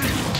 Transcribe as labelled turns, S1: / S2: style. S1: Hmm.